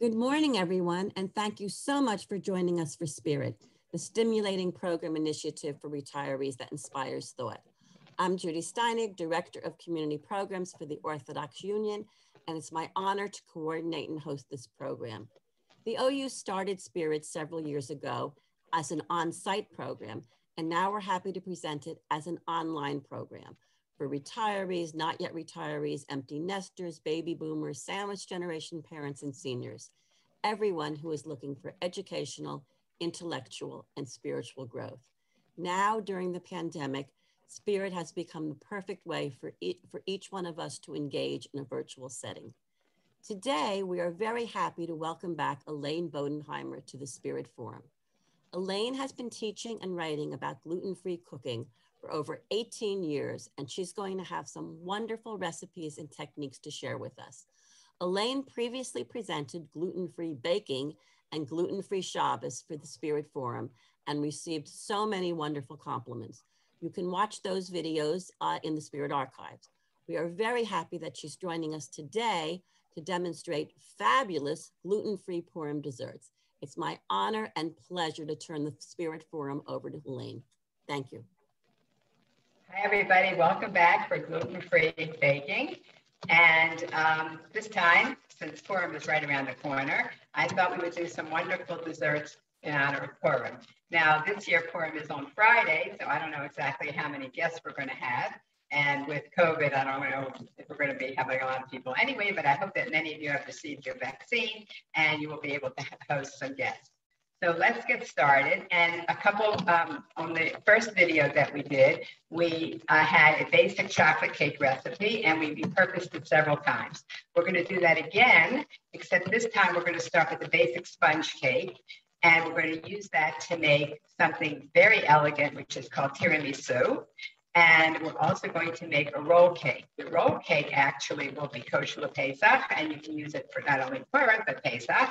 Good morning, everyone, and thank you so much for joining us for Spirit, the stimulating program initiative for retirees that inspires thought. I'm Judy Steinig, Director of Community Programs for the Orthodox Union, and it's my honor to coordinate and host this program. The OU started Spirit several years ago as an on-site program, and now we're happy to present it as an online program for retirees, not yet retirees, empty nesters, baby boomers, sandwich generation parents, and seniors. Everyone who is looking for educational, intellectual, and spiritual growth. Now, during the pandemic, Spirit has become the perfect way for, e for each one of us to engage in a virtual setting. Today, we are very happy to welcome back Elaine Bodenheimer to the Spirit Forum. Elaine has been teaching and writing about gluten-free cooking for over 18 years, and she's going to have some wonderful recipes and techniques to share with us. Elaine previously presented gluten-free baking and gluten-free Shabbos for the Spirit Forum and received so many wonderful compliments. You can watch those videos uh, in the Spirit Archives. We are very happy that she's joining us today to demonstrate fabulous gluten-free Purim desserts. It's my honor and pleasure to turn the Spirit Forum over to Elaine. Thank you. Hi, everybody. Welcome back for gluten-free baking. And um, this time, since Purim is right around the corner, I thought we would do some wonderful desserts in honor of Purim. Now, this year Purim is on Friday, so I don't know exactly how many guests we're going to have. And with COVID, I don't know if we're going to be having a lot of people anyway, but I hope that many of you have received your vaccine and you will be able to host some guests. So let's get started. And a couple, um, on the first video that we did, we uh, had a basic chocolate cake recipe and we repurposed it several times. We're gonna do that again, except this time we're gonna start with the basic sponge cake. And we're gonna use that to make something very elegant, which is called tiramisu. And we're also going to make a roll cake. The roll cake actually will be kosher Pesach, and you can use it for not only Purim, but Pesach.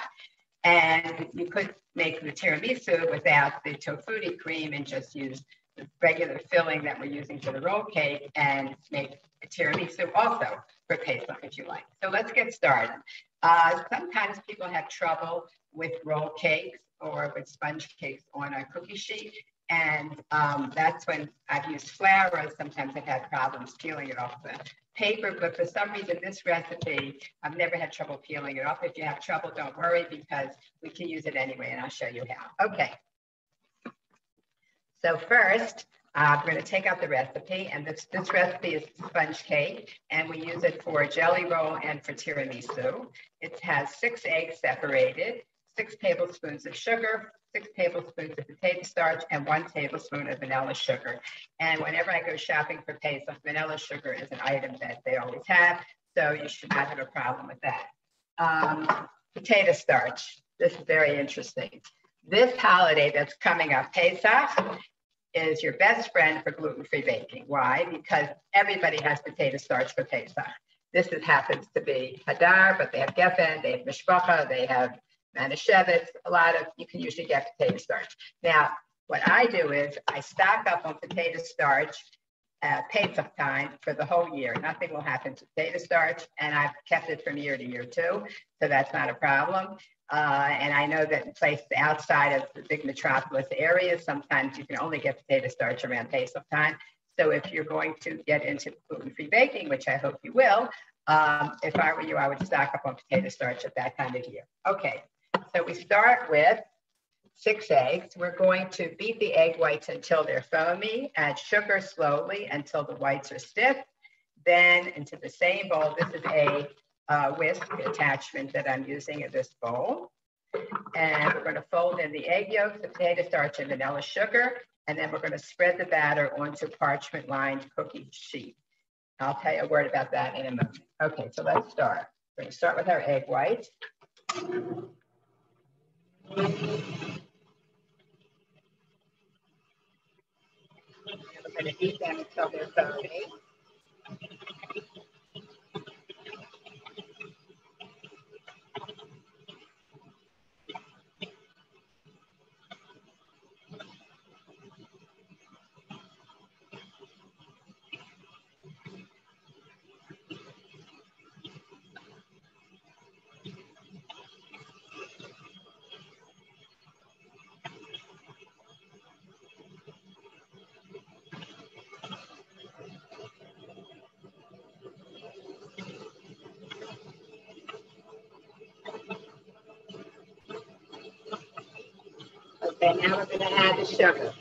And you could make the tiramisu without the tofutti cream and just use the regular filling that we're using for the roll cake and make a tiramisu also for Pesach if you like. So let's get started. Uh, sometimes people have trouble with roll cakes or with sponge cakes on a cookie sheet. And um, that's when I've used flour. Sometimes I've had problems peeling it off the paper, but for some reason, this recipe, I've never had trouble peeling it off. If you have trouble, don't worry because we can use it anyway, and I'll show you how. Okay. So first, uh, we're going to take out the recipe, and this, this recipe is sponge cake, and we use it for jelly roll and for tiramisu. It has six eggs separated, six tablespoons of sugar, six tablespoons of potato starch, and one tablespoon of vanilla sugar. And whenever I go shopping for Pesach, vanilla sugar is an item that they always have, so you should not have a problem with that. Um, potato starch, this is very interesting. This holiday that's coming up, Pesach, is your best friend for gluten-free baking. Why? Because everybody has potato starch for Pesach. This is, happens to be Hadar, but they have Gefen, they have Mishpacha, they have Manischewitz, a lot of, you can usually get potato starch. Now, what I do is I stock up on potato starch uh, Pesach time for the whole year. Nothing will happen to potato starch, and I've kept it from year to year too, so that's not a problem. Uh, and I know that in places outside of the big metropolis areas, sometimes you can only get potato starch around Pesach time. So if you're going to get into gluten-free baking, which I hope you will, um, if I were you, I would stock up on potato starch at that time of year. Okay, so we start with six eggs. We're going to beat the egg whites until they're foamy, add sugar slowly until the whites are stiff. Then into the same bowl, this is a uh, whisk attachment that I'm using in this bowl. And we're going to fold in the egg yolks, the potato starch, and vanilla sugar. And then we're going to spread the batter onto parchment lined cookie sheet. I'll tell you a word about that in a moment. Okay, so let's start. We're to start with our egg whites. We're going to beat them until they're foamy. Now we're going to add the sugar.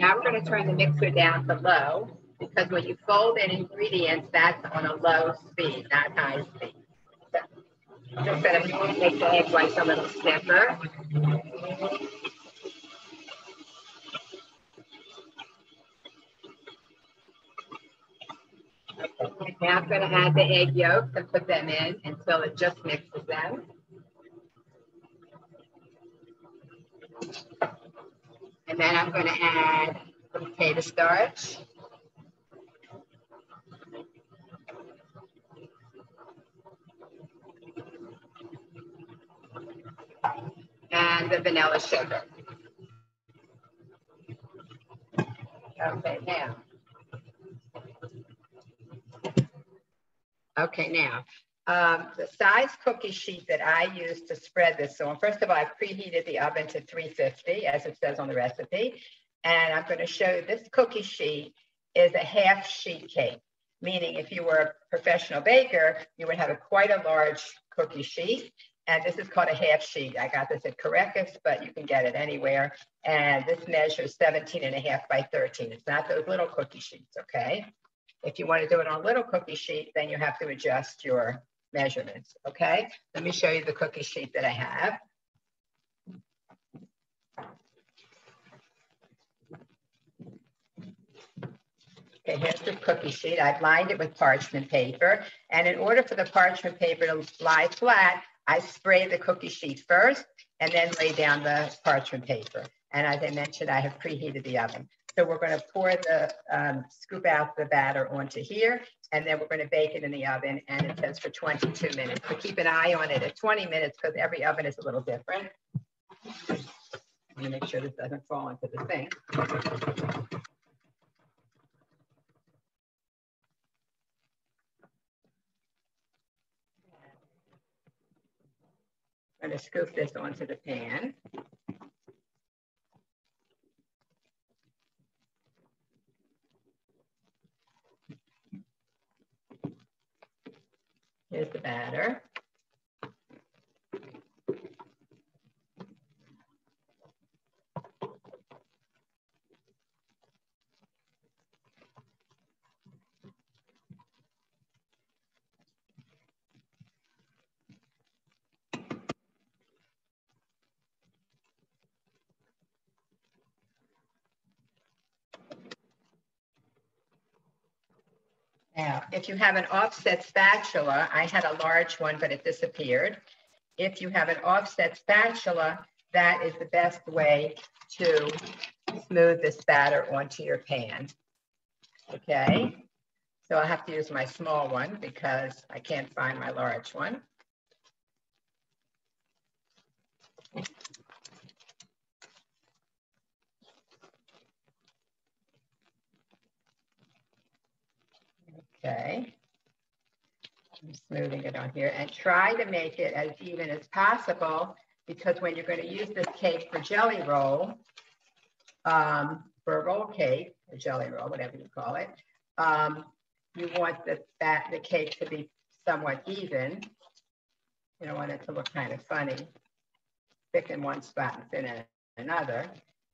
Now we're going to turn the mixer down to low because when you fold in ingredients, that's on a low speed, not high speed. So just going to make the egg whites a little stiffer. Now I'm going to add the egg yolks and put them in until it just mixes them. And then I'm going to add the potato starch. And the vanilla sugar. Okay, now. Okay, now, um, the size cookie sheet that I use to spread this on, first of all, I've preheated the oven to 350 as it says on the recipe. And I'm going to show you this cookie sheet is a half sheet cake, meaning if you were a professional baker, you would have a quite a large cookie sheet. And this is called a half sheet. I got this at Correcus, but you can get it anywhere. And this measures 17 and a half by 13. It's not those little cookie sheets, okay? If you want to do it on a little cookie sheet, then you have to adjust your measurements, okay? Let me show you the cookie sheet that I have. Okay, here's the cookie sheet. I've lined it with parchment paper. And in order for the parchment paper to lie flat, I spray the cookie sheet first and then lay down the parchment paper. And as I mentioned, I have preheated the oven. So we're going to pour the, um, scoop out the batter onto here, and then we're going to bake it in the oven, and it says for 22 minutes. So keep an eye on it at 20 minutes because every oven is a little different. I'm to make sure this doesn't fall into the thing. I'm to scoop this onto the pan. Here's the batter. Now, if you have an offset spatula, I had a large one, but it disappeared. If you have an offset spatula, that is the best way to smooth this batter onto your pan. Okay, so I have to use my small one because I can't find my large one. Okay. I'm smoothing it on here and try to make it as even as possible because when you're going to use this cake for jelly roll, um, for roll cake, a jelly roll, whatever you call it, um, you want the, that, the cake to be somewhat even. You don't want it to look kind of funny, thick in one spot and thin in another.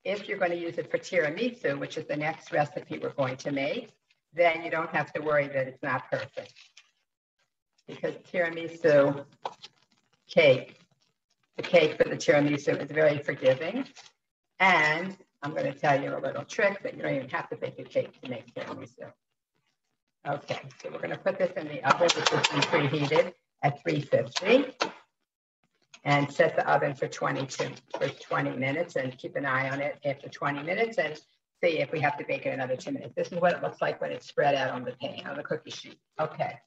If you're going to use it for tiramisu, which is the next recipe we're going to make, then you don't have to worry that it's not perfect. Because tiramisu cake, the cake for the tiramisu is very forgiving. And I'm going to tell you a little trick that you don't even have to bake a cake to make tiramisu. Okay, so we're gonna put this in the oven, which has been preheated at 350. And set the oven for 22, for 20 minutes and keep an eye on it after 20 minutes and see if we have to bake it another two minutes. This is what it looks like when it's spread out on the pan, on the cookie sheet. Okay.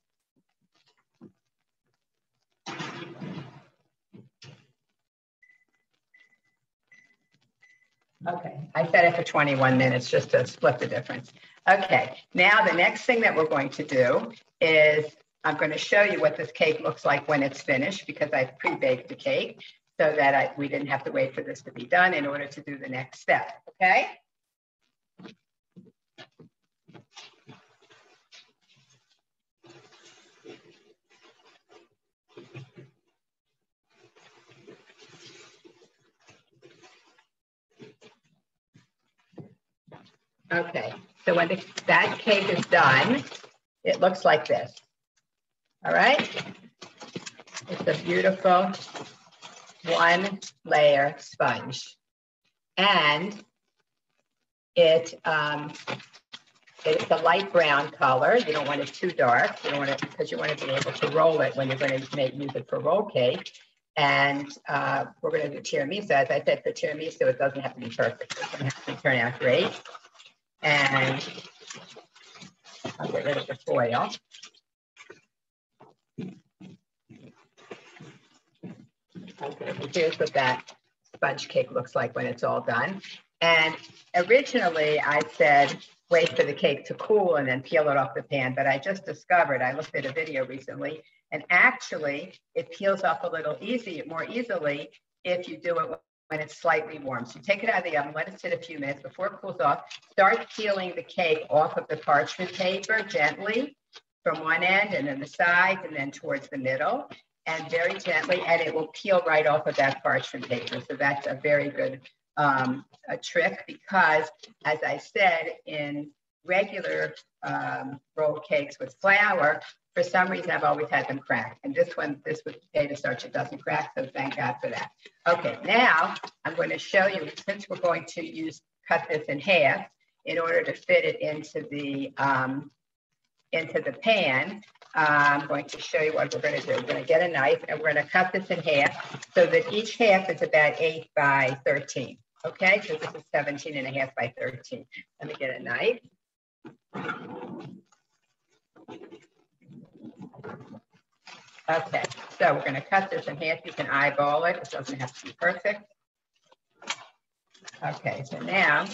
Okay, I set it for 21 minutes just to split the difference. Okay, now the next thing that we're going to do is I'm going to show you what this cake looks like when it's finished because I pre-baked the cake so that I, we didn't have to wait for this to be done in order to do the next step, okay? Okay, so when the, that cake is done, it looks like this. All right? It's a beautiful one layer sponge. And it, um, it's a light brown color. You don't want it too dark. You don't want it because you want to be able to roll it when you're going to make, use it for roll cake. And uh, we're going to do tiramisu. As I said, for tiramisu, it doesn't have to be perfect. Going to have to turn out great. And I'll get rid of the foil. Okay, here's what that sponge cake looks like when it's all done. And originally I said, wait for the cake to cool and then peel it off the pan. But I just discovered, I looked at a video recently, and actually it peels off a little easy, more easily if you do it when it's slightly warm. So take it out of the oven, let it sit a few minutes before it cools off. Start peeling the cake off of the parchment paper gently from one end and then the sides and then towards the middle and very gently and it will peel right off of that parchment paper. So that's a very good um, a trick because as I said in regular um, roll cakes with flour, for some reason, I've always had them crack. And this one, this with potato starch, it doesn't crack. So thank God for that. Okay, now I'm going to show you, since we're going to use, cut this in half in order to fit it into the, um, into the pan, I'm going to show you what we're going to do. We're going to get a knife and we're going to cut this in half so that each half is about 8 by 13. Okay, so this is 17 and a half by 13. Let me get a knife. Okay, so we're gonna cut this in half. You can eyeball it. It doesn't have to be perfect. Okay, so now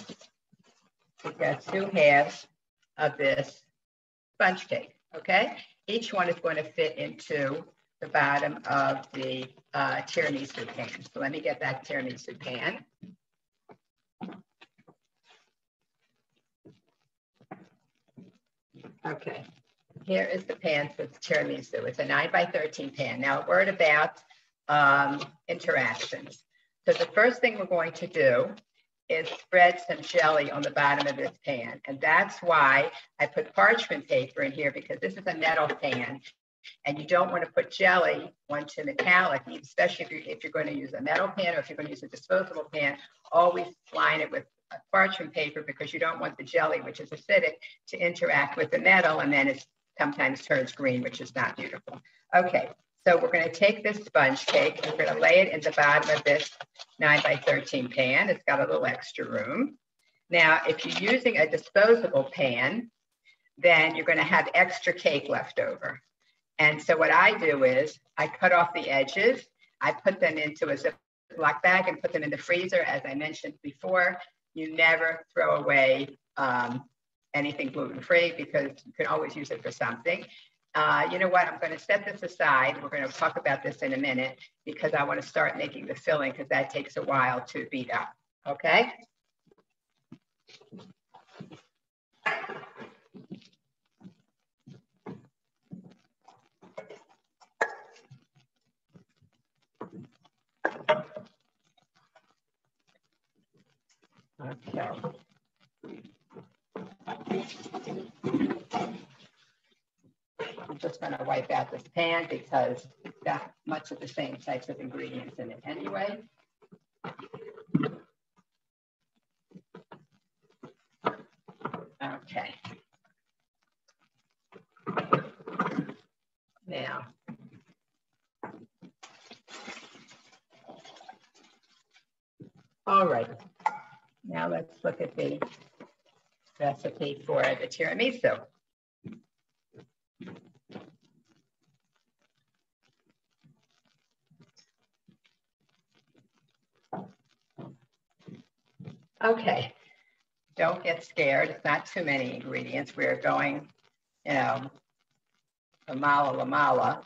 we've got two halves of this sponge cake, okay? Each one is going to fit into the bottom of the uh, tiramisu pan. So let me get that tiramisu pan. Okay, here is the pan for the tiramisu. It's a 9 by 13 pan. Now, a word about um, interactions. So the first thing we're going to do is spread some jelly on the bottom of this pan. And that's why I put parchment paper in here because this is a metal pan and you don't want to put jelly onto metallic, especially if you're, if you're going to use a metal pan or if you're going to use a disposable pan, always line it with parchment paper because you don't want the jelly, which is acidic, to interact with the metal and then it sometimes turns green, which is not beautiful. Okay, so we're gonna take this sponge cake and we're gonna lay it in the bottom of this nine by 13 pan. It's got a little extra room. Now, if you're using a disposable pan, then you're gonna have extra cake left over. And so what I do is I cut off the edges, I put them into a Ziploc bag and put them in the freezer. As I mentioned before, you never throw away um, anything gluten-free because you can always use it for something. Uh, you know what, I'm gonna set this aside. We're gonna talk about this in a minute because I wanna start making the filling because that takes a while to beat up, okay? Okay. I'm just going to wipe out this pan because it's got much of the same types of ingredients in it anyway. Okay. Now, all right look at the recipe for the tiramisu. Okay, don't get scared. It's not too many ingredients. We're going, you know, a mala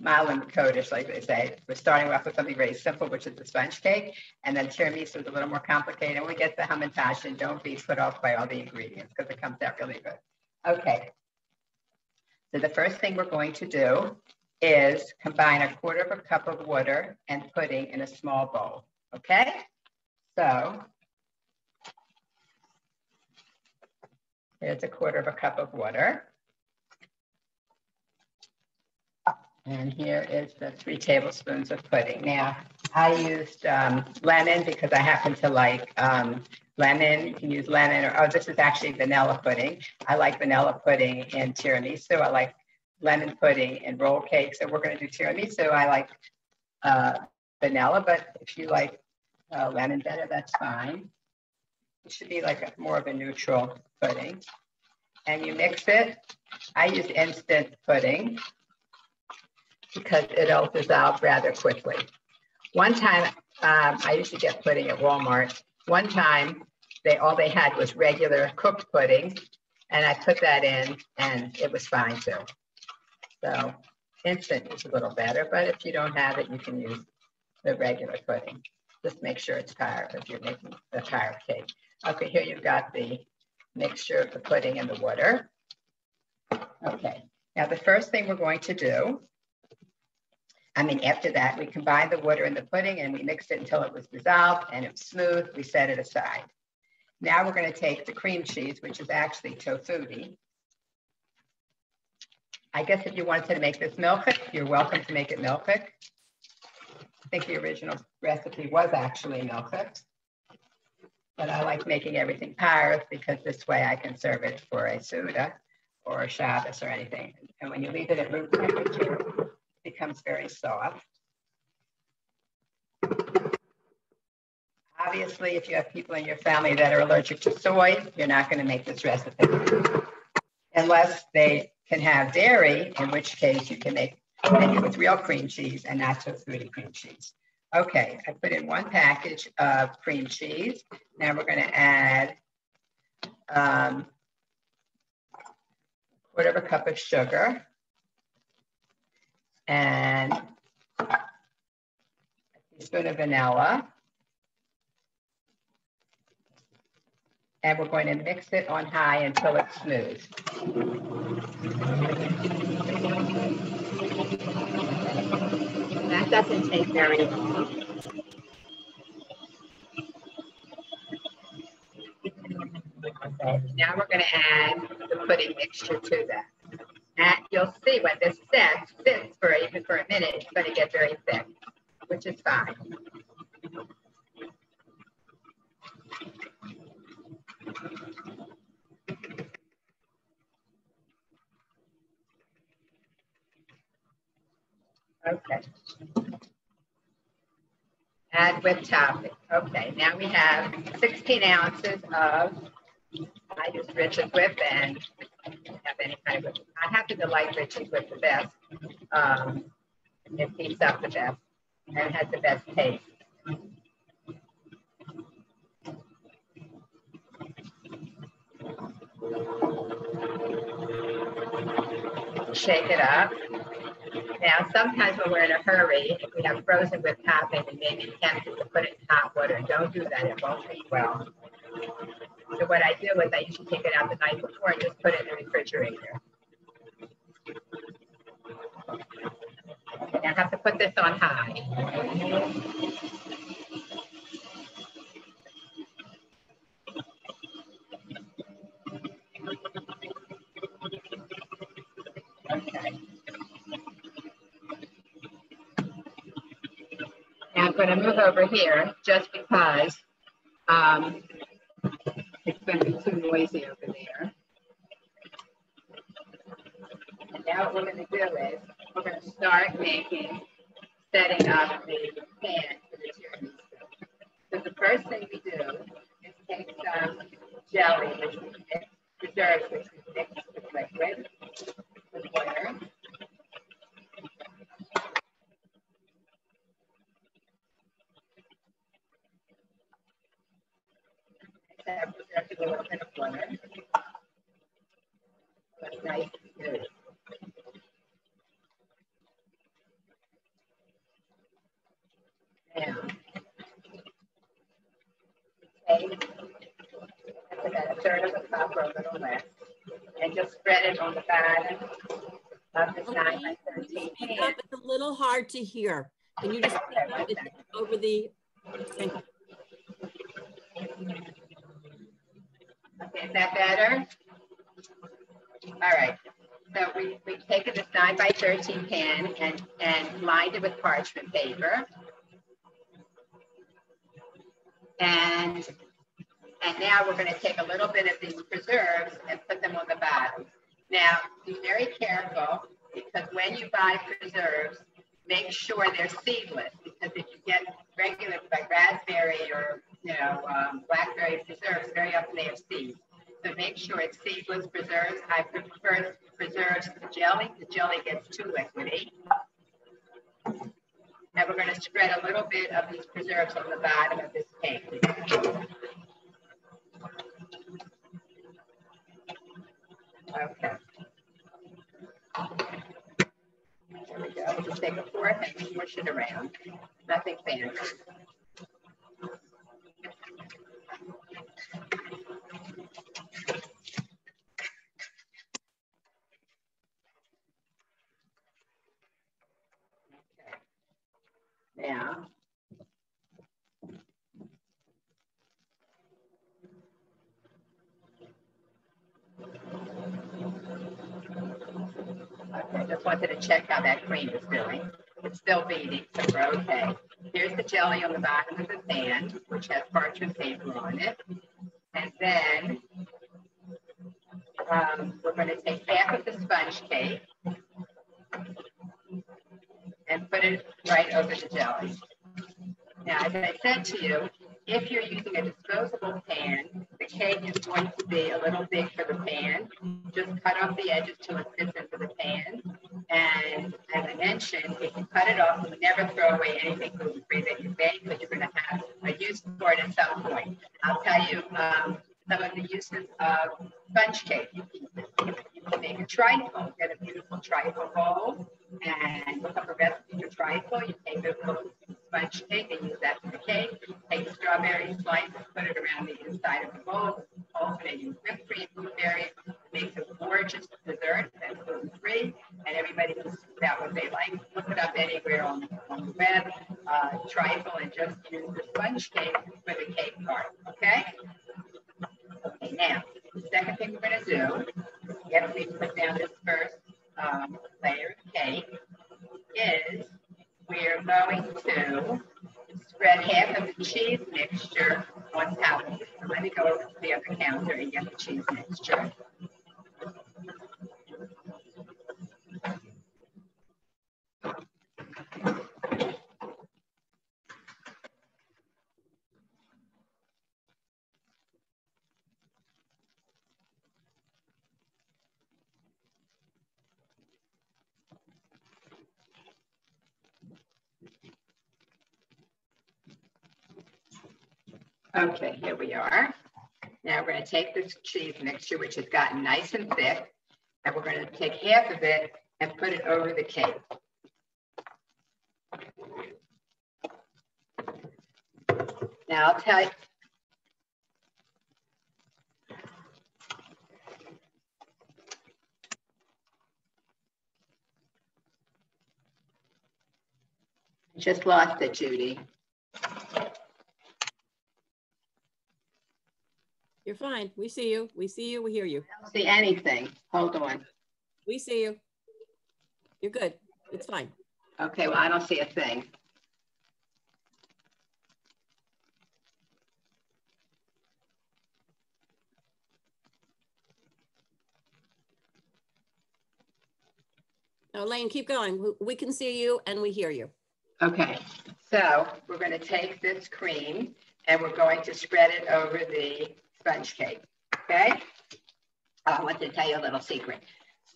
mala Kodesh, like they say. We're starting off with something very simple, which is the sponge cake, and then tiramisu is a little more complicated. And we get the hamantash, and don't be put off by all the ingredients because it comes out really good. Okay. So the first thing we're going to do is combine a quarter of a cup of water and pudding in a small bowl. Okay. So Here's a quarter of a cup of water. And here is the three tablespoons of pudding. Now, I used um, lemon because I happen to like um, lemon. You can use lemon or, oh, this is actually vanilla pudding. I like vanilla pudding in tiramisu. I like lemon pudding in roll cake. So we're going to do tiramisu. I like uh, vanilla, but if you like uh, lemon better, that's fine. It should be like a, more of a neutral pudding. And you mix it. I use instant pudding because it'll out rather quickly. One time, um, I used to get pudding at Walmart. One time, they all they had was regular cooked pudding, and I put that in, and it was fine too. So instant is a little better, but if you don't have it, you can use the regular pudding. Just make sure it's tire if you're making the tire cake. Okay, here you've got the mixture of the pudding and the water. Okay, now the first thing we're going to do, I mean, after that, we combined the water and the pudding and we mixed it until it was dissolved and it was smooth. We set it aside. Now we're going to take the cream cheese, which is actually tofutti. I guess if you wanted to make this milkik, you're welcome to make it milkik. I think the original recipe was actually milkik but I like making everything pareve because this way I can serve it for a seudah or a Shabbos or anything. And when you leave it at room temperature, becomes very soft. Obviously, if you have people in your family that are allergic to soy, you're not going to make this recipe. Unless they can have dairy, in which case you can make, it with real cream cheese and not tofutti cream cheese. Okay, I put in one package of cream cheese. Now we're going to add um, quarter of a cup of sugar and a teaspoon of vanilla. And we're going to mix it on high until it's smooth. That doesn't take very long. Now we're going to add the pudding mixture to that. You'll see when this sets, sits for even for a minute, it's going to get very thick, which is fine. Okay. Add with topping. Okay, now we have 16 ounces of, I use Richard and have any kind of. I happen to like Rich's Whip the best. Um, it keeps up the best and has the best taste. Shake it up. Now, sometimes when we're in a hurry, we have frozen whipped topping, and maybe tempted to put it in hot water. Don't do that, it won't be well. So what I do is I usually take it out the night before and just put it in the refrigerator. I have to put this on high. I'm going to move over here just because um, it's going to be too noisy over there. And now what we're going to do is we're going to start making, setting up the pan for the tiramisu. So the first thing we do is take some jelly, which we mix, preserves, which we mix with liquid, with water. Have preserved with a little bit of water. Nice and good. Now, okay, put that a third of the cup or a little less, and just spread it on the bottom of the nine by Okay, can you thirteen pan. It's a little hard to hear. Can you just It's over the, thank you. Okay, is that better? All right, so we, we've taken this nine by thirteen pan and, and lined it with parchment paper. And, and now we're gonna take a little bit of these preserves and put them on the bottom. Now, be very careful, because when you buy preserves, make sure they're seedless, because if you get regular, like raspberry or, you know, um, blackberry preserves, very often they have seeds. So make sure seedless preserves. I prefer preserves to jelly. The jelly gets too liquidy. And we're gonna spread a little bit of these preserves on the bottom of this cake. Okay. There we go. Just take a fork and smush it around. Nothing fancy. Okay. Now. Okay, just wanted to check how that cream is doing. It's still beating, so we're okay. Here's the jelly on the bottom of the pan, parchment paper on it. And then um, we're going to take half of the sponge cake and put it right over the jelly. Now, as I said to you, if you're using a disposable pan, the cake is going to be a little big for the pan. Just cut off the edges till it fits into the pan. And as I mentioned, if you cut it off, you never throw away anything gluten-free that you bake, but you're going to have a use for it at some point. I'll tell you um, some of the uses of sponge cake. You can, you can make a trifle, get a beautiful trifle bowl, and look up a recipe for trifle. You take a sponge cake and use that for the cake. Take a strawberry slice and put it around the inside of the bowl, alternating whipped cream, blueberries. Makes a gorgeous dessert that's gluten free, and everybody can scoop out what they like. Look it up anywhere on, on the web. Uh, trifle and just use the sponge cake for the cake part. Okay. Okay. Now, the second thing we're going to do, after we put down this first um, layer of cake, is we're going to spread half of the cheese mixture on top me go over to the other counter and get the cheese mixture. Okay, here we are. Now we're going to take this cheese mixture, which has gotten nice and thick, and we're going to take half of it and put it over the cake. Now I'll tell you. Just lost it, Judy. You're fine. We see you. We see you. We hear you. I don't see anything. Hold on. We see you. You're good. It's fine. Okay, well, I don't see a thing. No, Elaine, keep going. We- We can see you and we hear you. Okay, so we're going to take this cream and we're going to spread it over the sponge cake, okay? I want to tell you a little secret.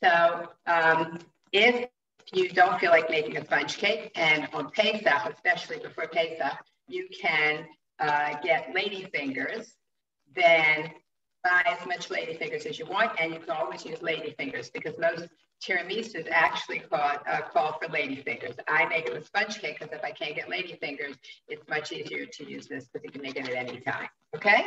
So um, if you don't feel like making a sponge cake, and on Pesach, especially before Pesach, you can uh, get lady fingers, then buy as much lady fingers as you want, and you can always use lady fingers because most tiramisus actually call, uh, call for lady fingers. I make it with sponge cake because if I can't get lady fingers, it's much easier to use this because you can make it at any time. Okay?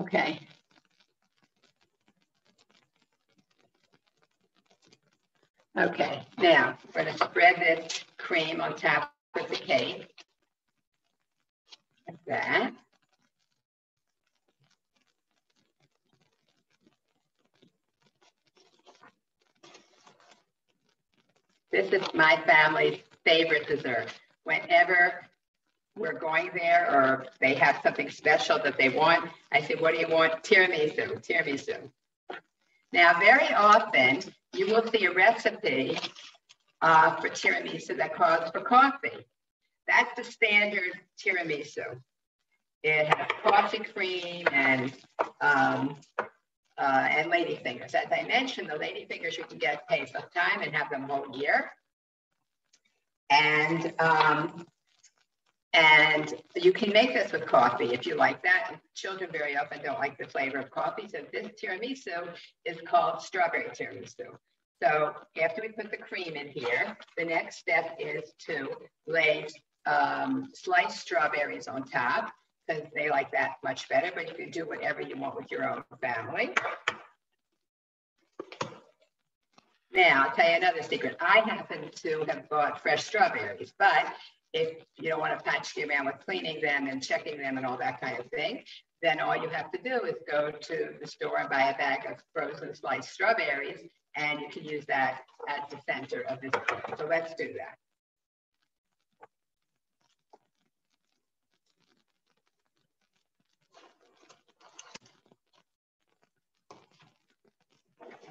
Okay. Okay, now we're to spread this cream on top of the cake. Like that. This is my family's favorite dessert. Whenever we're going there or they have something special that they want. I say, what do you want? Tiramisu, tiramisu. Now, very often you will see a recipe uh, for tiramisu that calls for coffee. That's the standard tiramisu. It has coffee cream and um, uh, and ladyfingers. As I mentioned, the ladyfingers you can get Pesach time and have them whole year. And um, and you can make this with coffee if you like that. Children very often don't like the flavor of coffee. So this tiramisu is called strawberry tiramisu. So after we put the cream in here, the next step is to lay um, sliced strawberries on top because they like that much better, but you can do whatever you want with your own family. Now, I'll tell you another secret. I happen to have bought fresh strawberries, but if you don't want to patch the around with cleaning them and checking them and all that kind of thing, then all you have to do is go to the store and buy a bag of frozen sliced strawberries, and you can use that at the center of this. So let's do that.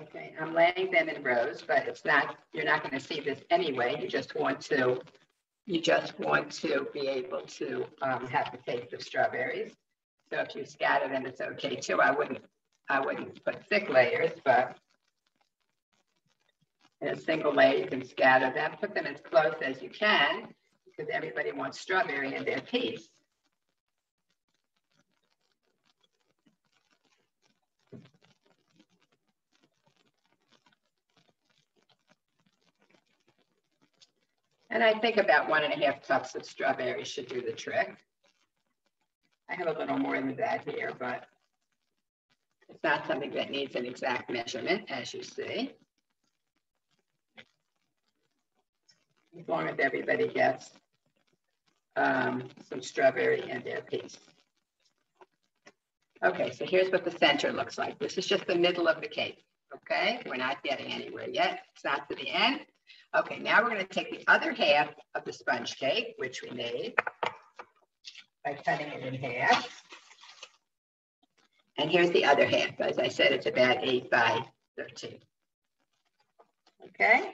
Okay, I'm laying them in rows, but it's not, you're not going to see this anyway. You just want to you just want to be able to um, have the taste of strawberries. So if you scatter them, it's okay too. I wouldn't, I wouldn't put thick layers, but in a single layer, you can scatter them, put them as close as you can, because everybody wants strawberry in their piece. And I think about one and a half cups of strawberries should do the trick. I have a little more than that here, but it's not something that needs an exact measurement, as you see. As long as everybody gets um, some strawberry in their piece. Okay, so here's what the center looks like. This is just the middle of the cake, okay? We're not getting anywhere yet. It's not to the end. Okay, now we're going to take the other half of the sponge cake, which we made by cutting it in half. And here's the other half. As I said, it's about 8 by 13. Okay?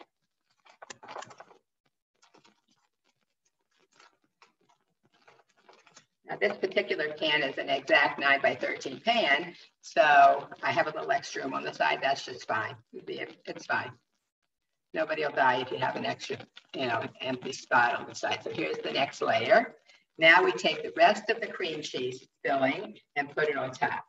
Now this particular pan is an exact 9 by 13 pan, so I have a little extra room on the side. That's just fine. It's fine nobody will die if you have an extra, you know, empty spot on the side. So here's the next layer. Now we take the rest of the cream cheese filling and put it on top.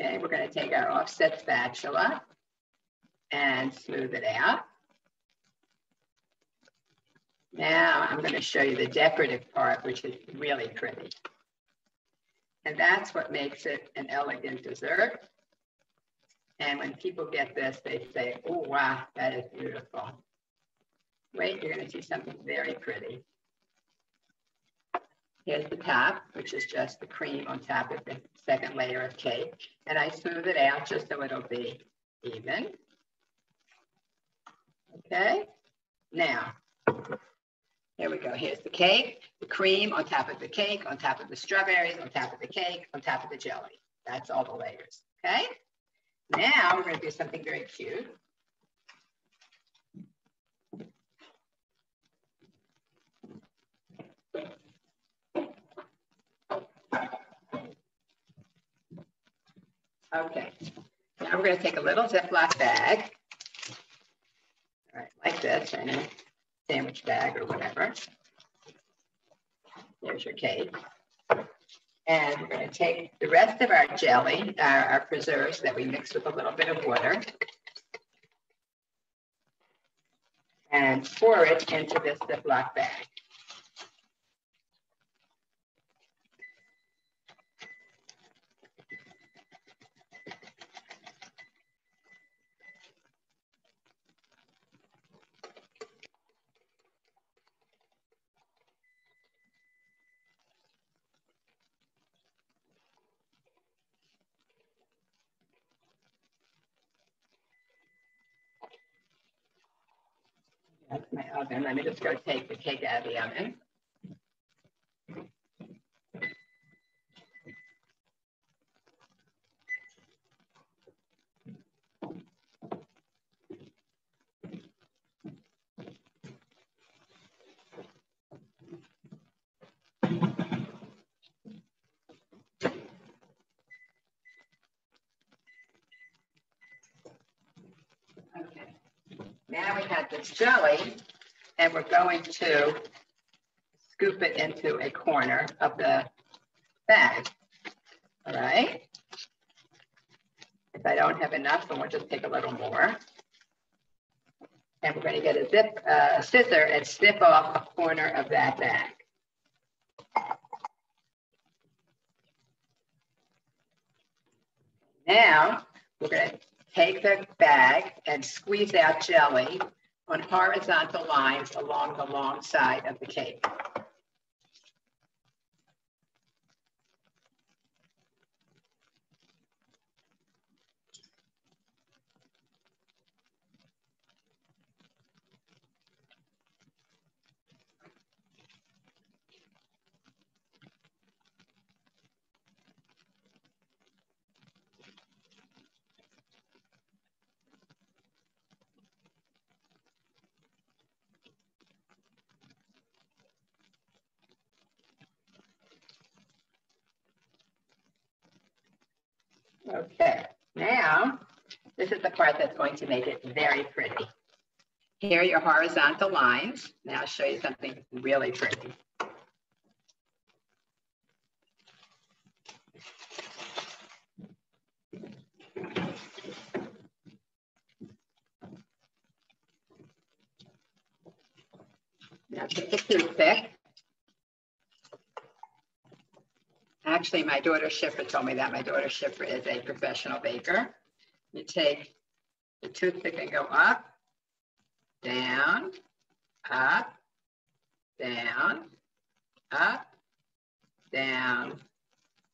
Okay, we're going to take our offset spatula and smooth it out. Now I'm going to show you the decorative part, which is really pretty. And that's what makes it an elegant dessert. And when people get this, they say, oh, wow, that is beautiful. Wait, you're gonna see something very pretty. Here's the top, which is just the cream on top of the second layer of cake. And I smooth it out just so it'll be even. Okay, now, here we go. Here's the cake, the cream on top of the cake, on top of the strawberries, on top of the cake, on top of the jelly. That's all the layers, okay? Now we're gonna do something very cute. Okay, now we're gonna take a little Ziploc bag. All right, like this, a sandwich bag or whatever. There's your cake. And we're gonna take the rest of our jelly, our, our preserves that we mixed with a little bit of water. And pour it into this Ziploc bag. That's Let me just go take the cake out of the oven. Now we have this jelly, we're going to scoop it into a corner of the bag. All right. If I don't have enough, then we'll just take a little more. And we're going to get a zip uh, scissor and snip off a corner of that bag. Now, we're going to take the bag and squeeze out jelly on horizontal lines along the long side of the cake. Okay, now this is the part going to make it very pretty. Here are your horizontal lines. Now I'll show you something really pretty. Now take a toothpick. Actually, my daughter Shifra told me that. My daughter Shifra is a professional baker. You take the toothpick and go up, down, up, down, up, down,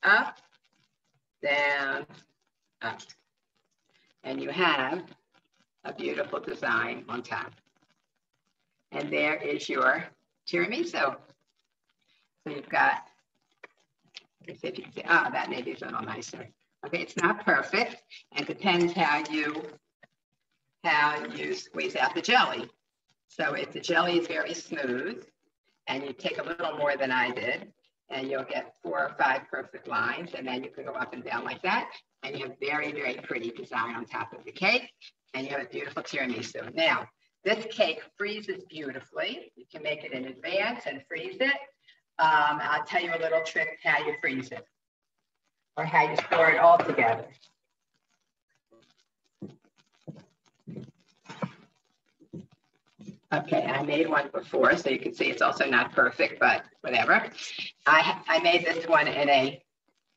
up, down, up. And you have a beautiful design on top. And there is your tiramisu. So you've got, let's see if you can see, ah, oh, that maybe is a little nicer. Okay, it's not perfect and depends how you how you squeeze out the jelly. So if the jelly is very smooth and you take a little more than I did, and you'll get four or five perfect lines, and then you can go up and down like that, and you have very, very pretty design on top of the cake, and you have a beautiful tiramisu. Now, this cake freezes beautifully. You can make it in advance and freeze it. Um, I'll tell you a little trick how you freeze it or how you store it all together. Okay, I made one before, so you can see it's also not perfect, but whatever. I, I made this one in a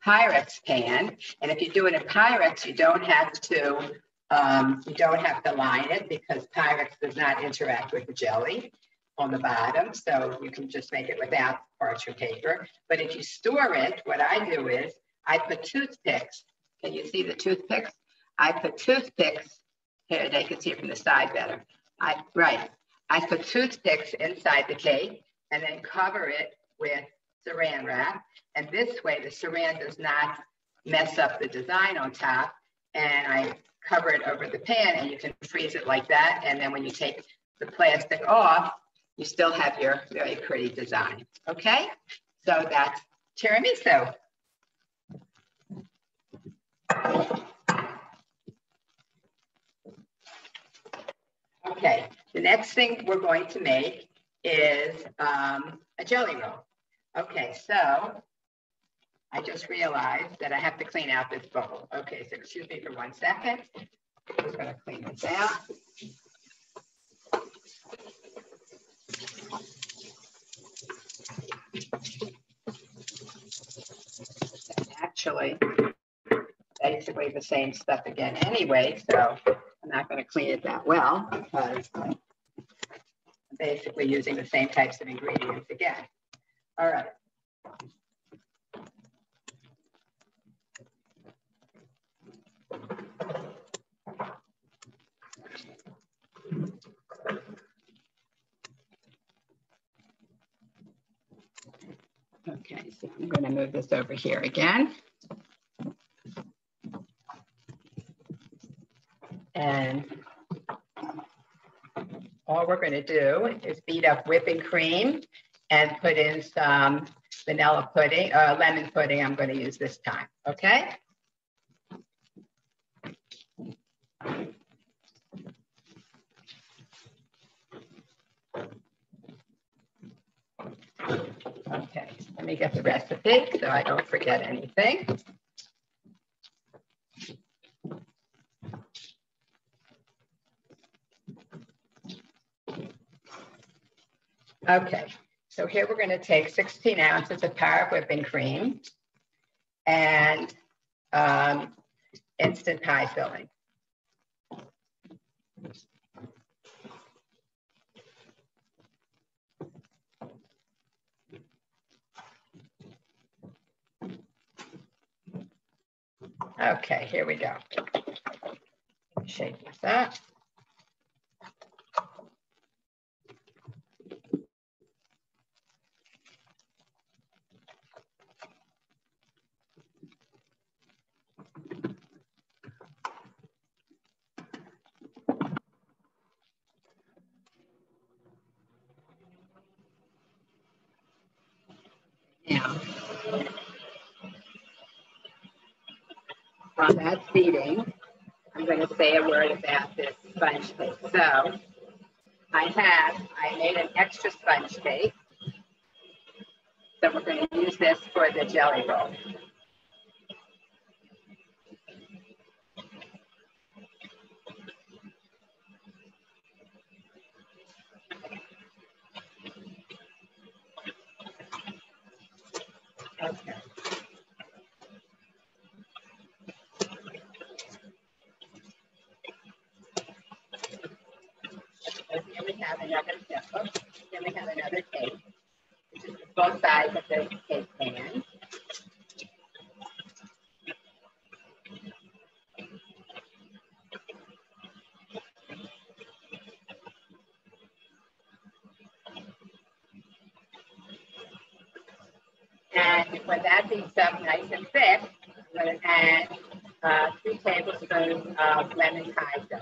Pyrex pan. And if you do it in Pyrex, you don't have to um, you don't have to line it because Pyrex does not interact with the jelly on the bottom. So you can just make it without parchment paper. But if you store it, what I do is I put toothpicks. Can you see the toothpicks? I put toothpicks. Here, they can see it from the side better. I Right. I put toothpicks inside the cake and then cover it with saran wrap. And this way the saran does not mess up the design on top. And I cover it over the pan and you can freeze it like that. And then when you take the plastic off, you still have your very pretty design. Okay, so that's tiramisu. Okay, the next thing we're going to make is um, a jelly roll. Okay, so I just realized that I have to clean out this bowl. Okay, so excuse me for one second. I'm just gonna clean this out. Actually, basically the same stuff again anyway, so I'm not gonna clean it that well because I'm basically using the same types of ingredients again. All right. Okay, so I'm going to move this over here again. And all we're going to do is beat up whipping cream and put in some vanilla pudding, uh, lemon pudding I'm going to use this time, okay? Okay, let me get the recipe so I don't forget anything. Okay, so here we're going to take 16 ounces of pareve whipping cream and um, instant pie filling. Okay, here we go. Shake this up. Now, while that's beating, I'm going to say a word about this sponge cake. So I have, I made an extra sponge cake. So we're going to use this for the jelly roll. Okay. And here we have another oh, Then we have another cake. This is both sides of the cake pan. And when that beats up nice and thick, I'm going to add uh, three tablespoons of lemon dough.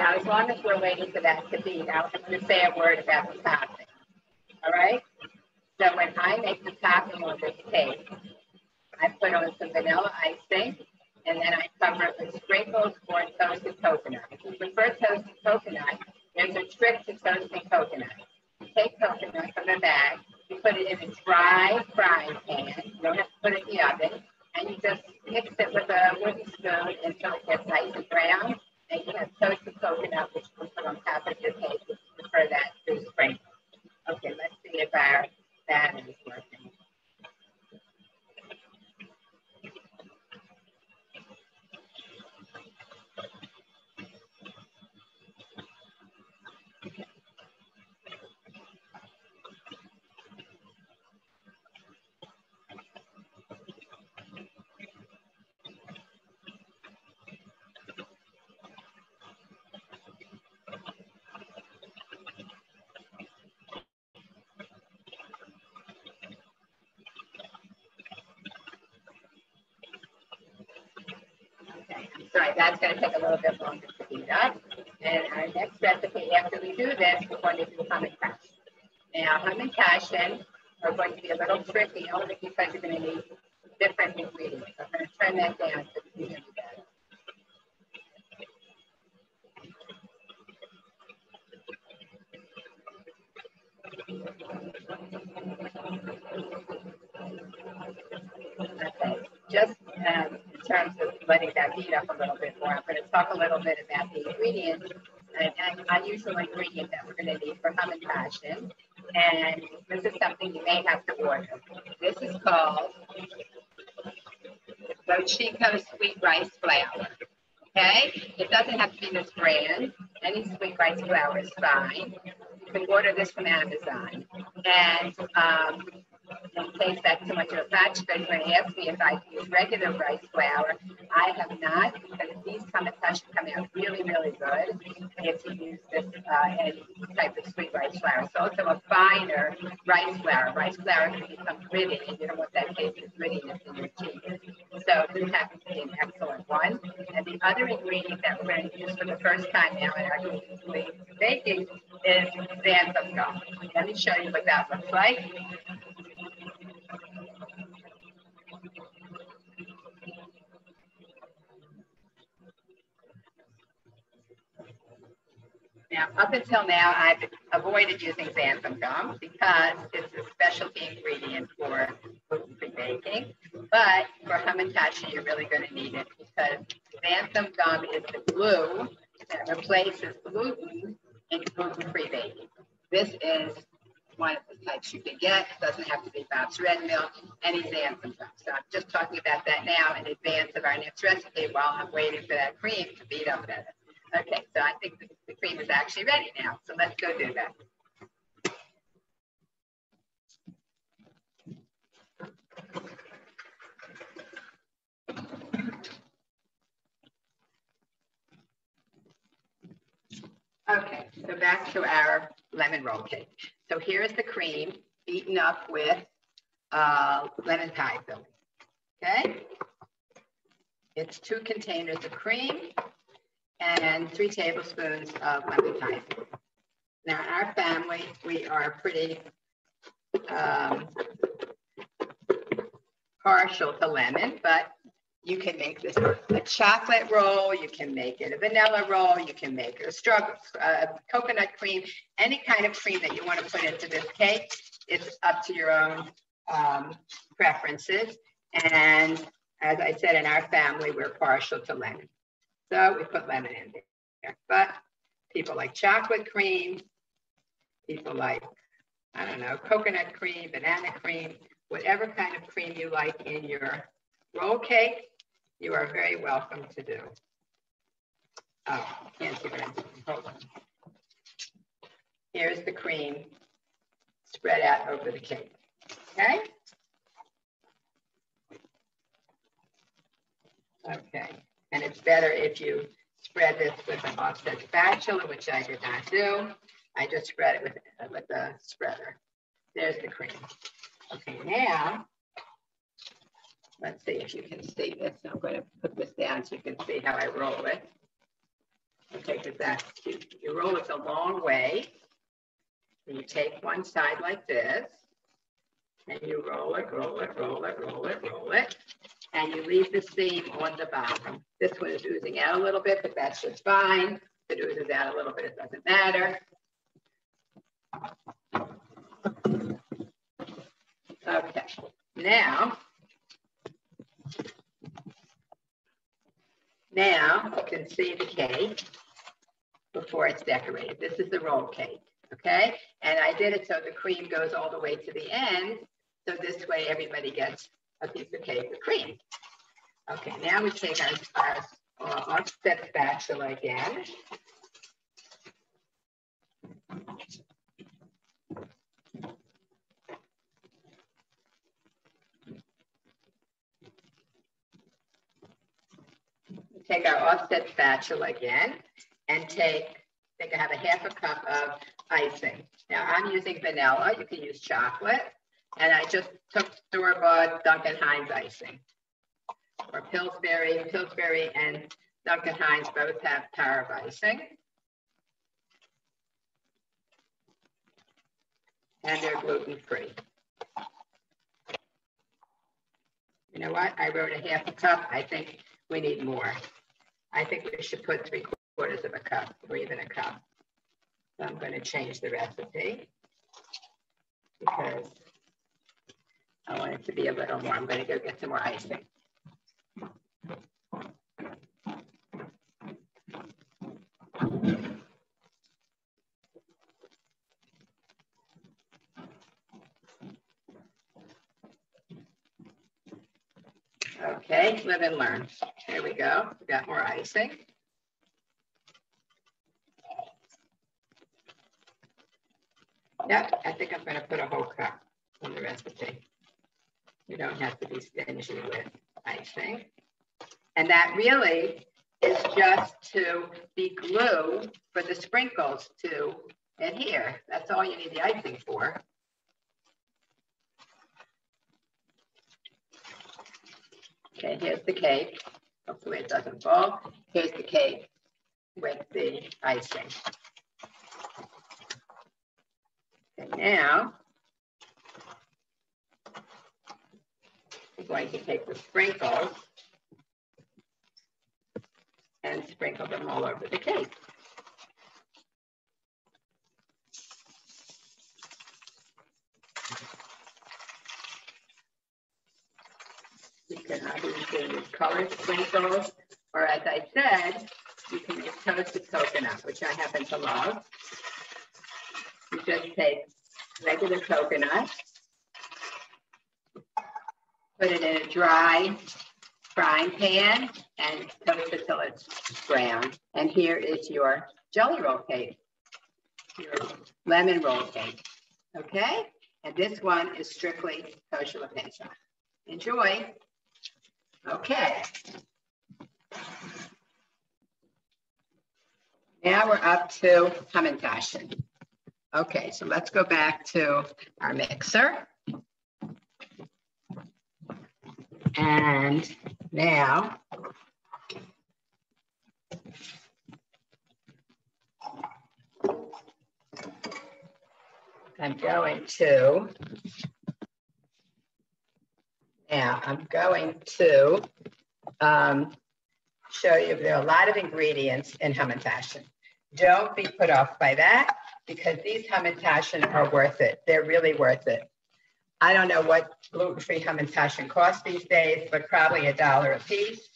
Now, we're waiting for that to beat, I'm going to say a word about the topping. All right? So when I make the topping on this cake, I put on some vanilla icing, and then I cover it with sprinkles or toasted coconut. If you prefer toasted coconut, there's a trick to toasting coconut. take coconut from the bag, you put it in a dry frying pan. You don't have to put it in the oven. And you just mix it with a wooden spoon until it gets nice and brown. And you have toasted coconut, which you put on top of your cake. Prefer that to sprinkle. Okay, let's see if our batter is working. Sorry, that's going to take a little bit longer to heat up. And our next recipe, after we do this, we're going to do hamantaschen. Now, hamantaschen are going to be a little tricky only because you're going to need different ingredients. I'm going to turn that down so you can hear me better. Okay, just um, in terms of letting that heat up a little bit more, I'm going to talk a little bit about the ingredients, an, unusual ingredient that we're going to need for hamantaschen. And this is something you may have to order. This is called Mochiko sweet rice flour. Okay, it doesn't have to be this brand. Any sweet rice flour is fine. You can order this from Amazon. And um, in case that's too much of a patch, but when he ask me if I use regular rice flour, I have not because these hamantaschen come out really, really good if you use this uh, type of sweet rice flour. So it's also a finer rice flour. Rice flour can become gritty, and you don't want that taste of grittiness in your cheese. So this happens to be an excellent one. And the other ingredient that we're going to use for the first time now in our baking is xanthan gum. Let me show you what that looks like. Now, up until now, I've avoided using xanthan gum because it's a specialty ingredient for gluten-free baking. But for hamantaschen, you're really going to need it because xanthan gum is the glue that replaces gluten in gluten-free baking. This is one of the types you can get. It doesn't have to be Bob's Red Mill, any xanthan gum. So I'm just talking about that now in advance of our next recipe while I'm waiting for that cream to beat up better. Okay, so I think the, cream is actually ready now. So let's go do that. Okay, so back to our lemon roll cake. So here's the cream beaten up with uh, lemon pie filling. Okay, it's two containers of cream and three tablespoons of lemon pie. Now, in our family, we are pretty um, partial to lemon, but you can make this a chocolate roll, you can make it a vanilla roll, you can make a strawberry, uh, coconut cream, any kind of cream that you want to put into this cake. It's up to your own um, preferences. And as I said, in our family, we're partial to lemon. So we put lemon in there. But people like chocolate cream, people like, I don't know, coconut cream, banana cream, whatever kind of cream you like in your roll cake, you are very welcome to do. Oh, can't see what I'm. Hold on. Here's the cream spread out over the cake. Okay? Okay. And it's better if you spread this with an offset spatula, which I did not do. I just spread it with, with the spreader. There's the cream. Okay, now, let's see if you can see this. I'm going to put this down so you can see how I roll it. Okay, because that, you, you roll it the long way. And you take one side like this, and you roll it, roll it, roll it, roll it, roll it and you leave the seam on the bottom. This one is oozing out a little bit, but that's just fine. If it oozes out a little bit, it doesn't matter. Okay, now, now you can see the cake before it's decorated. This is the roll cake, okay? And I did it so the cream goes all the way to the end. So this way everybody gets a piece of cake with cream. Okay, now we take our, our, uh, offset spatula again. take our offset spatula again and take, I think I have a half a cup of icing. Now I'm using vanilla, you can use chocolate, and I just took store-bought Duncan Hines icing. Or Pillsbury, Pillsbury and Duncan Hines both have of icing. And they're gluten-free. You know what? I wrote a half a cup. I think we need more. I think we should put three quarters of a cup or even a cup. So I'm going to change the recipe because I want it to be a little more. I'm going to go get some more icing. Okay, live and learn. Here we go. We got more icing. Yep, I think I'm going to put a whole cup in the recipe. You don't have to be stingy with icing. And that really is just to be glue for the sprinkles to adhere. That's all you need the icing for. Okay, here's the cake. Hopefully it doesn't fall. Here's the cake with the icing. Okay, now I'm going to take the sprinkles and sprinkle them all over the cake. You can either use colored sprinkles, or as I said, you can use toasted coconut, which I happen to love. You just take regular coconut, put it in a dry frying pan and toast it till it's brown. And here is your jelly roll cake, your lemon roll cake, okay? And this one is strictly kosher l'Pesach. Enjoy. Okay. Now we're up to hamantashen. Okay, so let's go back to our mixer. And now I'm going to now I'm going to um, show you there are a lot of ingredients in hamantashen. Don't be put off by that because these hamantashen are worth it. They're really worth it. I don't know what gluten-free hamantashen costs these days, but probably a dollar a piece.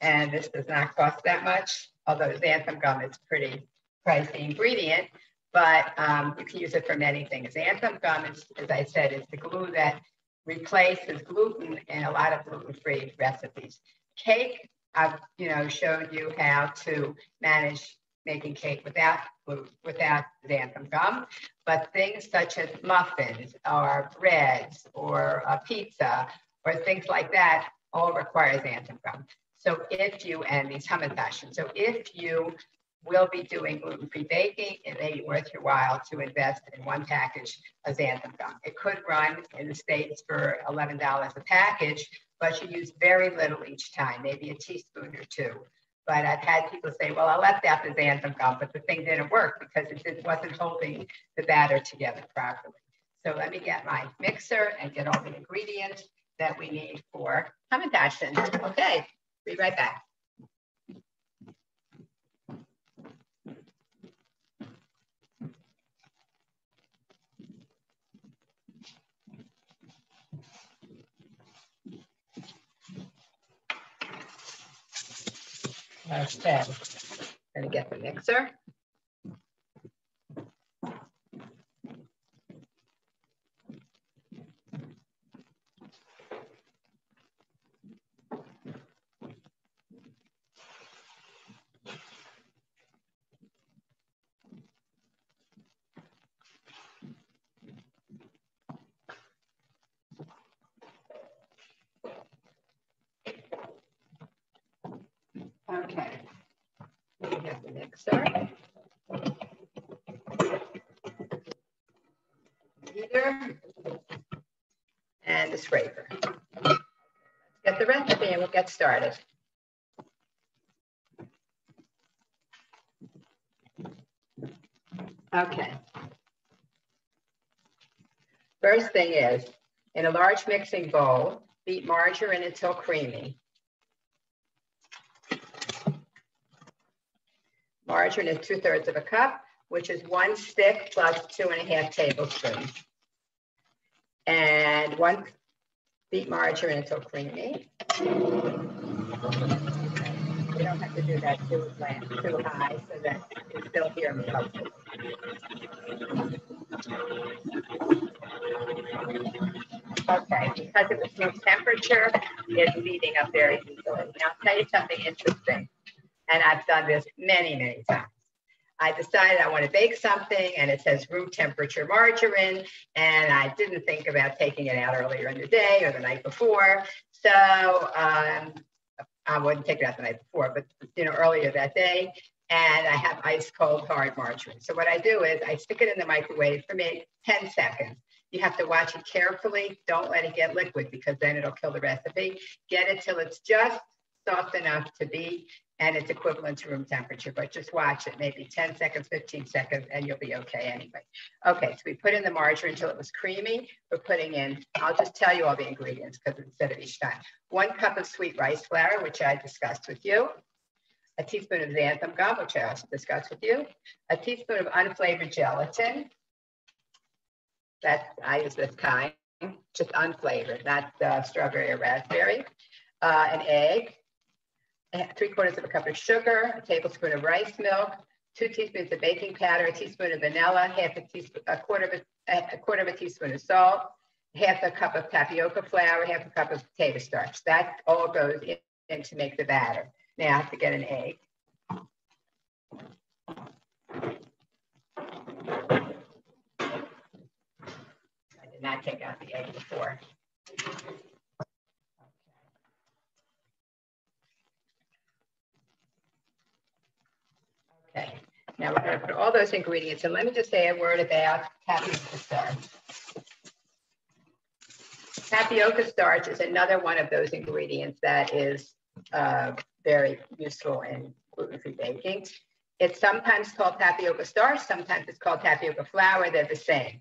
And this does not cost that much, although xanthan gum is pretty pricey ingredient, but um, you can use it for many things. Xanthan gum, is, as I said, is the glue that replaces gluten in a lot of gluten-free recipes. Cake, I've you know showed you how to manage making cake without without xanthan gum, but things such as muffins or breads or a pizza or things like that all require xanthan gum. So if you, and these hamantashen, so if you will be doing gluten-free baking, it may be worth your while to invest in one package of xanthan gum. It could run in the States for $11 a package, but you use very little each time, maybe a teaspoon or two. But I've had people say, well, I left out the xanthan gum, but the thing didn't work because it wasn't holding the batter together properly. So let me get my mixer and get all the ingredients that we need for hamantashen. Okay, be right back. Okay, gonna get the mixer. Mixer. Heater. And the scraper. Get the recipe and we'll get started. Okay. First thing is, in a large mixing bowl, beat margarine until creamy. Margarine is two thirds of a cup, which is one stick plus two and a half tablespoons. And one beat margarine until creamy. Eh? You don't have to do that too, too high so that you still hear me. Okay, because was room temperature, it's heating up very easily. Now I'll tell you something interesting and I've done this many, many times. I decided I want to bake something and it says room temperature margarine and I didn't think about taking it out earlier in the day or the night before. So um, I wouldn't take it out the night before, but you know, earlier that day. And I have ice cold hard margarine. So what I do is I stick it in the microwave for maybe 10 seconds. You have to watch it carefully. Don't let it get liquid because then it'll kill the recipe. Get it till it's just soft enough to be and it's equivalent to room temperature, but just watch it, maybe 10 seconds, 15 seconds, and you'll be okay anyway. Okay, so we put in the margarine until it was creamy. We're putting in, I'll just tell you all the ingredients because instead of each time. One cup of sweet rice flour, which I discussed with you. A teaspoon of xanthan gum, which I also discussed with you. A teaspoon of unflavored gelatin. That I use this kind, just unflavored, not uh, strawberry or raspberry. Uh, an egg, three quarters of a cup of sugar, a tablespoon of rice milk, two teaspoons of baking powder, a teaspoon of vanilla, half a teaspoon, a quarter of a, a quarter of a teaspoon of salt, half a cup of tapioca flour, half a cup of potato starch. That all goes in, in to make the batter. Now I have to get an egg. I did not take out the egg before. Okay, now we're going to put all those ingredients and let me just say a word about tapioca starch. Tapioca starch is another one of those ingredients that is uh, very useful in gluten-free baking. It's sometimes called tapioca starch, sometimes it's called tapioca flour, they're the same.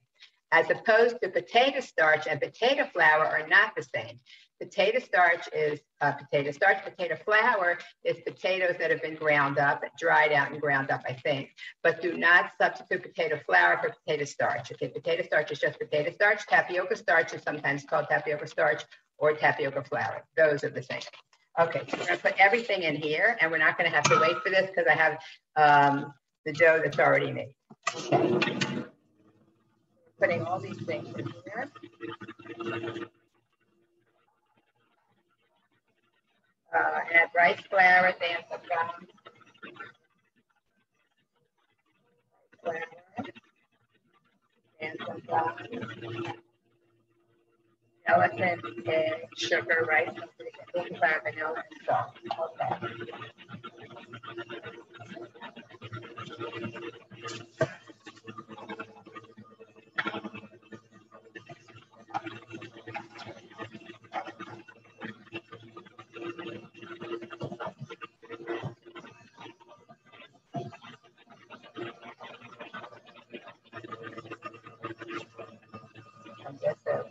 As opposed to potato starch and potato flour are not the same. Potato starch is uh, potato starch. Potato flour is potatoes that have been ground up, dried out and ground up, I think. But do not substitute potato flour for potato starch. Okay, potato starch is just potato starch. Tapioca starch is sometimes called tapioca starch or tapioca flour. Those are the same. Okay, so we're gonna put everything in here and we're not gonna have to wait for this because I have um, the dough that's already made. Putting all these things in here. Uh, add rice flour, xanthan gum, flour, xanthan gum, gelatin, and sugar, rice, baking flour, vanilla, and salt. Okay.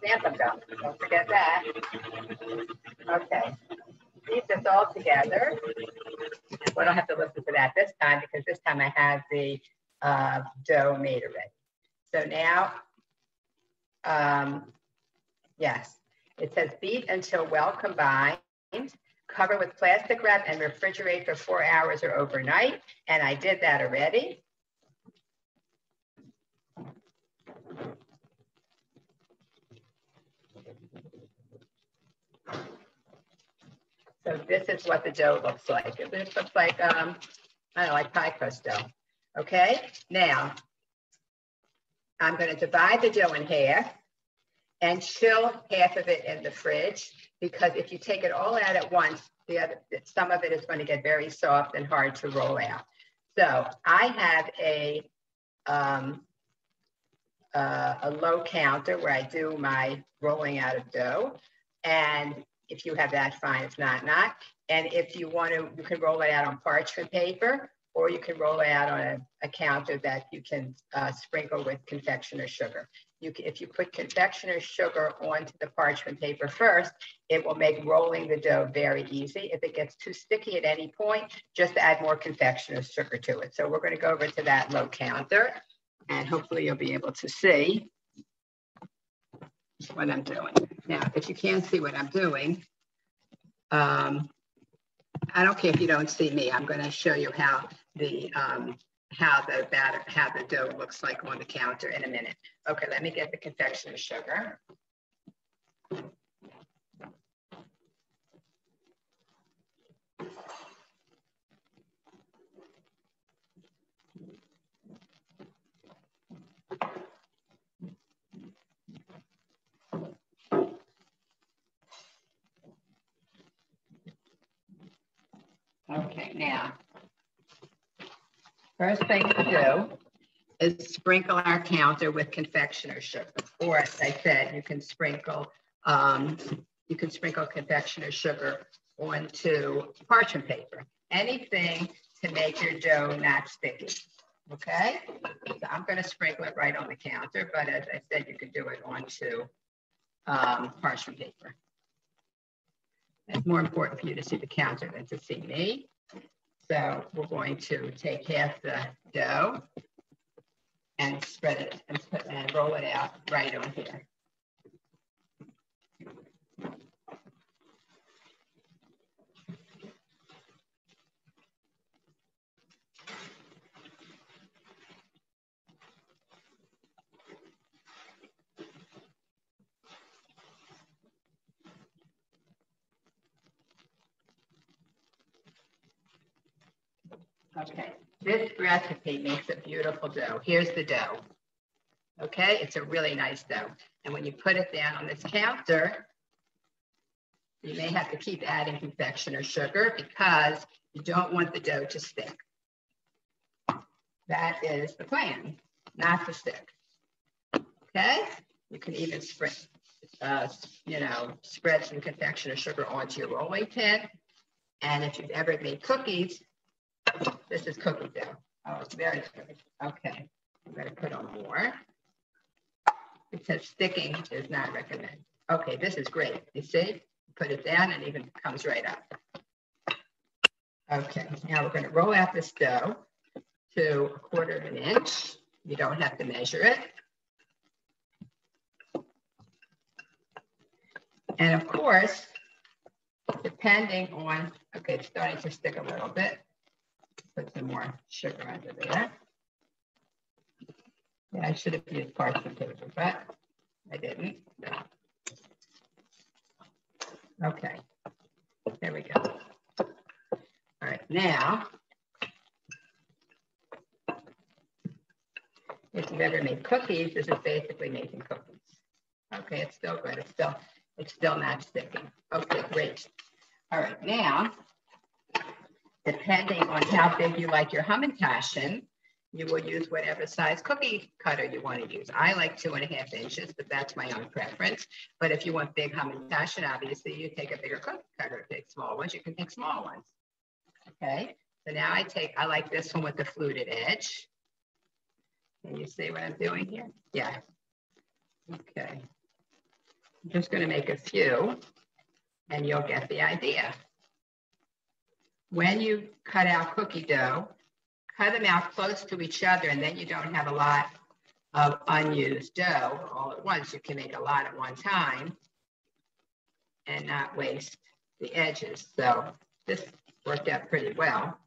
Don't forget that. Okay. Keep this all together. We don't have to listen to that this time because this time I have the uh, dough made already. So now, um, yes, it says beat until well combined. cover with plastic wrap and refrigerate for four hours or overnight. And I did that already. So this is what the dough looks like. This looks like, um, I don't know, like pie crust dough. Okay, now I'm going to divide the dough in half and chill half of it in the fridge because if you take it all out at once, the other, some of it is going to get very soft and hard to roll out. So I have a um, uh, a low counter where I do my rolling out of dough. And if you have that, fine. If not, not. And if you want to, you can roll it out on parchment paper or you can roll it out on a, a counter that you can uh, sprinkle with confectioner sugar. You can, if you put confectioner sugar onto the parchment paper first, it will make rolling the dough very easy. If it gets too sticky at any point, just add more confectioner sugar to it. So we're going to go over to that low counter and hopefully you'll be able to see what I'm doing. Now, if you can't see what I'm doing, um, I don't care if you don't see me. I'm going to show you how the um, how the batter, how the dough looks like on the counter in a minute. Okay, let me get the confectioner sugar. Okay, now, first thing to do is sprinkle our counter with confectioner sugar. Or as I said, you can sprinkle, um, you can sprinkle confectioner sugar onto parchment paper. Anything to make your dough not sticky. Okay, so I'm going to sprinkle it right on the counter, but as I said, you can do it onto um, parchment paper. It's more important for you to see the counter than to see me. So we're going to take half the dough and spread it and, put, and roll it out right on here. Okay, this recipe makes a beautiful dough. Here's the dough. Okay, it's a really nice dough. And when you put it down on this counter, you may have to keep adding confectioner sugar because you don't want the dough to stick. That is the plan, not to stick. Okay, you can even spread, uh, you know, spread some confectioner sugar onto your rolling pin. And if you've ever made cookies, this is cookie dough. Oh, it's very good. Okay, I'm to put on more. It says sticking is not recommended. Okay, this is great. You see, put it down and even comes right up. Okay, now we're going to roll out this dough to a quarter of an inch. You don't have to measure it. And of course, depending on, okay, it's starting to stick a little bit put some more sugar under there. Yeah, I should have used parchment paper, but I didn't. Okay, there we go. All right, now, if you've ever made cookies, this is basically making cookies. Okay, it's still good. It's still, it's still not sticking. Okay, great. All right, now Depending on how big you like your Hamantaschen, you will use whatever size cookie cutter you want to use. I like two and a half inches, but that's my own preference. But if you want big Hamantaschen, obviously you take a bigger cookie cutter. Take small ones, you can take small ones. Okay, so now I take, I like this one with the fluted edge. Can you see what I'm doing here? Yeah. Okay. I'm just going to make a few and you'll get the idea when you cut out cookie dough, cut them out close to each other and then you don't have a lot of unused dough all at once. You can make a lot at one time and not waste the edges. So this worked out pretty well.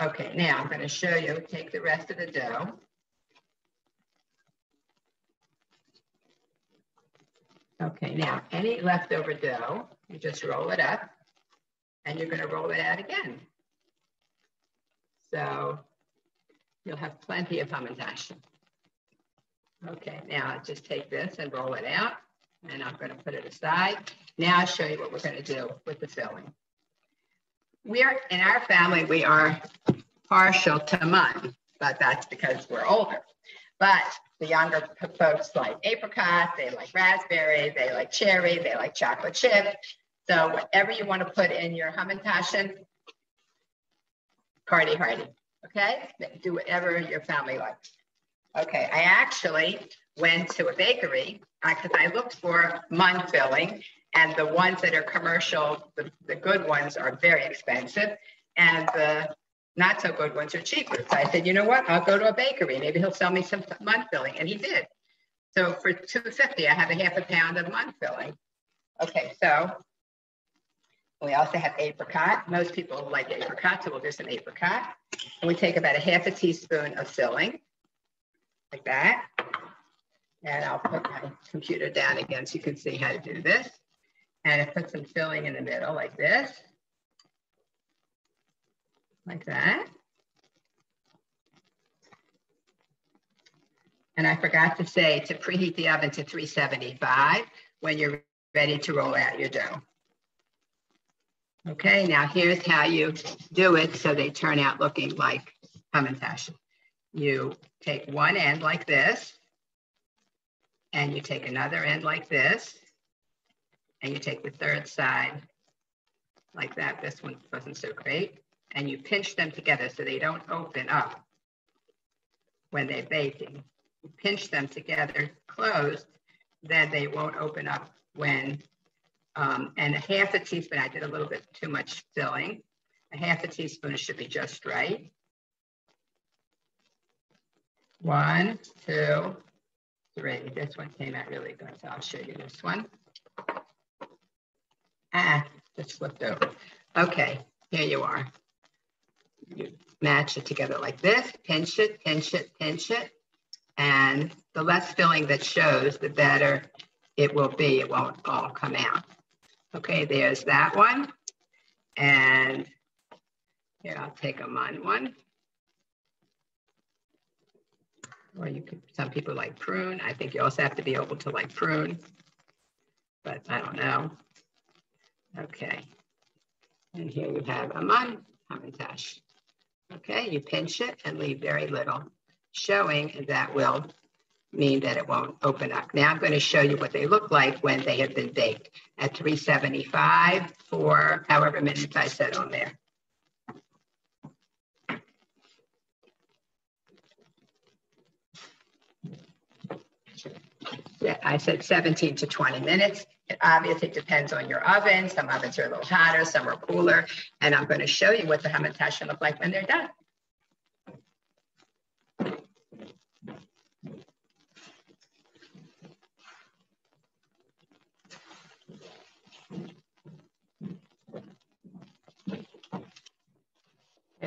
Okay, now I'm going to show you, take the rest of the dough. Okay, now any leftover dough, you just roll it up and you're going to roll it out again. So you'll have plenty of hamantash. Okay, now just take this and roll it out and I'm to put it aside. Now I'll show you what we're going to do with the filling. We are, in our family, we are partial to mun, but that's because we're older. But the younger folks like apricot, they like raspberry, they like cherry, they like chocolate chip. So whatever you want to put in your hamantaschen, party hardy, okay? Do whatever your family likes. Okay, I actually went to a bakery uh, because I, I looked for mun filling and the ones that are commercial, the, the good ones are very expensive and the not so good ones are cheaper. So I said, you know what? I'll go to a bakery. Maybe he'll sell me some mun filling. And he did. So for 250, I have a half a pound of mun filling. Okay, so we also have apricot. Most people like apricot, so we'll do some apricot. And we take about a half a teaspoon of filling, like that. And I'll put my computer down again so you can see how to do this. And I put some filling in the middle like this like that. And I forgot to say to preheat the oven to 375 when you're ready to roll out your dough. Okay, now here's how you do it so they turn out looking like hamantaschen. You take one end like this, and you take another end like this, and you take the third side like that. This one wasn't so great and you pinch them together so they don't open up when they're baking. You pinch them together closed, then they won't open up when, um, and a half a teaspoon, I did a little bit too much filling. A half a teaspoon should be just right. One, two, three. This one came out really good, so I'll show you this one. Ah, just flipped over. Okay, here you are you match it together like this, pinch it, pinch it, pinch it. And the less filling that shows, the better it will be. It won't all come out. Okay, there's that one. And here, I'll take a mun one. Or you could, some people like prune. I think you also have to be able to like prune, but I don't know. Okay. And here you have a mun hamantash. Okay, you pinch it and leave very little, showing that will mean that it won't open up. Now I'm going to show you what they look like when they have been baked at 375 for however minutes I said on there. I said 17 to 20 minutes. It obviously depends on your oven. Some ovens are a little hotter, some are cooler. And I'm going to show you what the hamantash look like when they're done.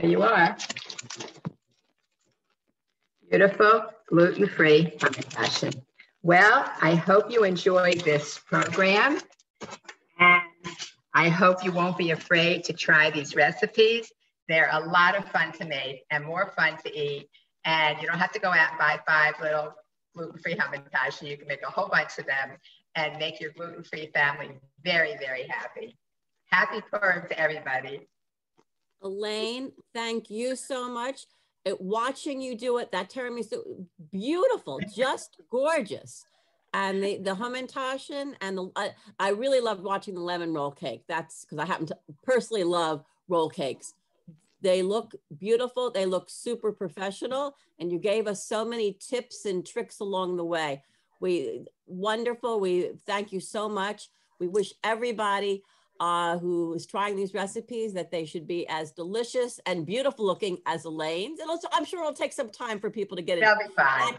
There you are. Beautiful, gluten-free hamantash. Well, I hope you enjoyed this program. And I hope you won't be afraid to try these recipes. They're a lot of fun to make and more fun to eat. And you don't have to go out and buy five little gluten-free hamantash. You can make a whole bunch of them and make your gluten-free family very, very happy. Happy Purim to everybody. Elaine, thank you so much it, watching you do it, that tiramisu, beautiful, just gorgeous. And the the hamantaschen and the I, I really love watching the lemon roll cake. That's because I happen to personally love roll cakes. They look beautiful. They look super professional. And you gave us so many tips and tricks along the way. We wonderful. We thank you so much. We wish everybody uh, who is trying these recipes that they should be as delicious and beautiful looking as Elaine's. And also, I'm sure it'll take some time for people to get it. That'll be fine.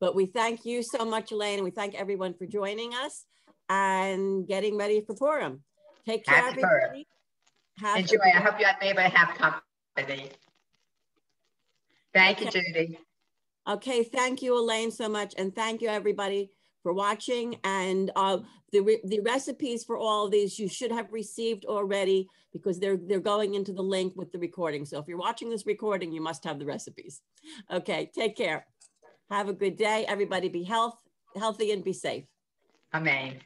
But we thank you so much, Elaine, and we thank everyone for joining us and getting ready for Purim. Take care, Happy everybody. Have Enjoy. I hope you're able to have company. Thank you, Judy. Okay, thank you, Elaine, so much. And thank you, everybody, for watching. And uh, the, re- the recipes for all these you should have received already because they're, they're going into the link with the recording. So if you're watching this recording, you must have the recipes. Okay, take care. Have a good day. Everybody be health, healthy and be safe. Amen.